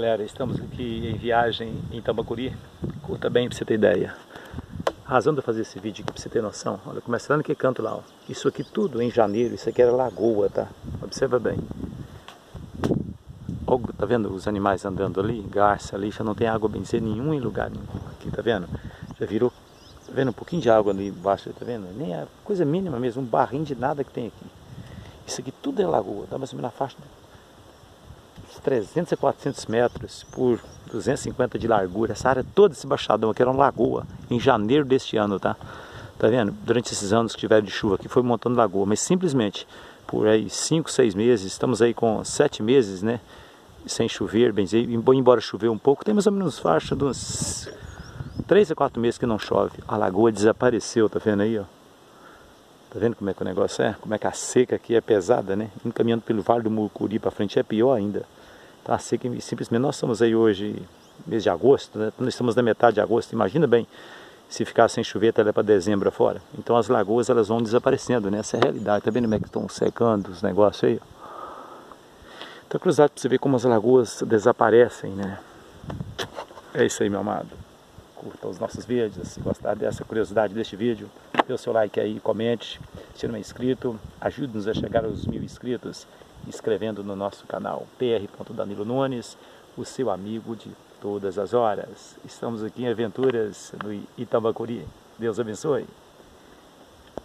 Galera, estamos aqui em viagem em Tambacuri. Curta bem para você ter ideia. A razão de eu fazer esse vídeo aqui para você ter noção, olha, começando que canto lá, ó. Isso aqui tudo em janeiro, isso aqui era lagoa, tá? Observa bem. Ó, tá vendo os animais andando ali? Garça ali, já não tem água bem dizer nenhum em lugar nenhum. Aqui, tá vendo? Já virou, tá vendo um pouquinho de água ali embaixo, tá vendo? Nem a coisa mínima mesmo, um barrinho de nada que tem aqui. Isso aqui tudo é lagoa, tá mais na faixa 300 a 400 metros por 250 de largura. Essa área toda, esse baixadão aqui era uma lagoa em janeiro deste ano, tá? Tá vendo? Durante esses anos que tiveram de chuva aqui foi montando lagoa, mas simplesmente por aí 5, 6 meses, estamos aí com 7 meses, né? Sem chover, bem dizer, embora choveu um pouco, tem mais ou menos faixa de uns 3 a 4 meses que não chove. A lagoa desapareceu, tá vendo aí, ó? Tá vendo como é que o negócio é? Como é que a seca aqui é pesada, né? Encaminhando pelo Vale do Mucuri para frente é pior ainda. Tá seca e simplesmente nós estamos aí hoje, mês de agosto, né? Nós estamos na metade de agosto. Imagina bem se ficar sem chover até para dezembro afora. Então as lagoas elas vão desaparecendo, né? Essa é a realidade. Tá vendo como é que estão secando os negócios aí? Tá cruzado para você ver como as lagoas desaparecem, né? É isso aí, meu amado. Curta os nossos vídeos, se gostar dessa curiosidade deste vídeo, dê o seu like aí, comente, se não é inscrito, ajude-nos a chegar aos mil inscritos inscrevendo no nosso canal PR. Danilo Nunes, o seu amigo de todas as horas. Estamos aqui em aventuras no Itambacuri. Deus abençoe.